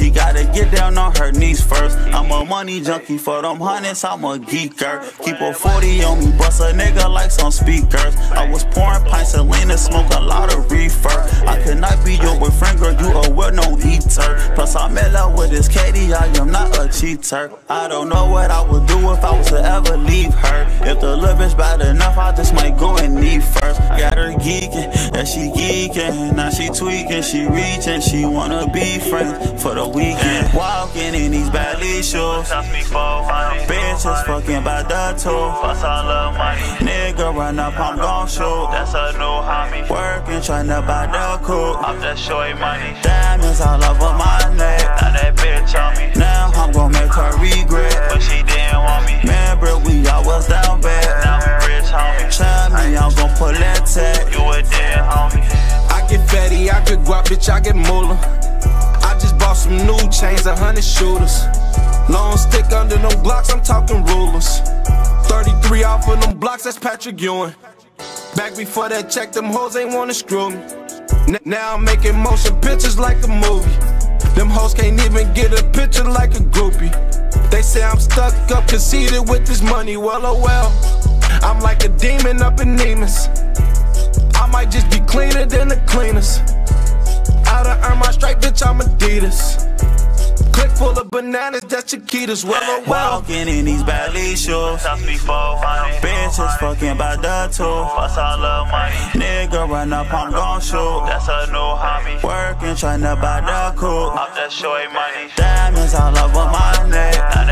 she gotta get down on her knees first. I'm a money junkie for them hundreds, I'm a geeker. Keep a 40 on me, bust a nigga like some speakers. I was pouring pints of and smoke a lot of reefer. I could not be your Plus, I'm in love with this Katie, I am not a cheater. I don't know what I would do if I was to ever leave her. If the little bitch bad enough, I just might go and leave first. Got her geeking, yeah, she geeking. Now she tweaking, she reaching, she wanna be friends for the weekend. Walking in these Bally shoes. Cost me 400. Bitches fucking by the two. Bust all the money. Nigga run up, I'm gon' shoot. That's a new homie. Working, tryna buy the coupe. I'm just showing money. Diamonds all over I'm gon' pull that tag. You a damn homie. I get fatty, I get guap, bitch, I get moolah. I just bought some new chains, a hundred shooters. Long stick under them blocks, I'm talking rulers. 33 off of them blocks, that's Patrick Ewing. Back before that check, them hoes ain't wanna screw me. N- now I'm making motion pictures like a movie. Them hoes can't even get a picture like a groupie. They say I'm stuck up, conceited with this money. Well, oh well. I'm like a demon up in Neiman's. I might just be cleaner than the cleanest. I done earned my stripe, bitch, I'm Adidas. Click full of bananas, that's Chiquitas. Well, oh well. Walking in these Bally shoes. Cost me 400. Bitches fucking by the two. Bust all the money. Nigga run up, I'm gon' shoot. That's a new homie. Working, tryna buy the coupe. I'm just showing money. Diamonds all over my neck.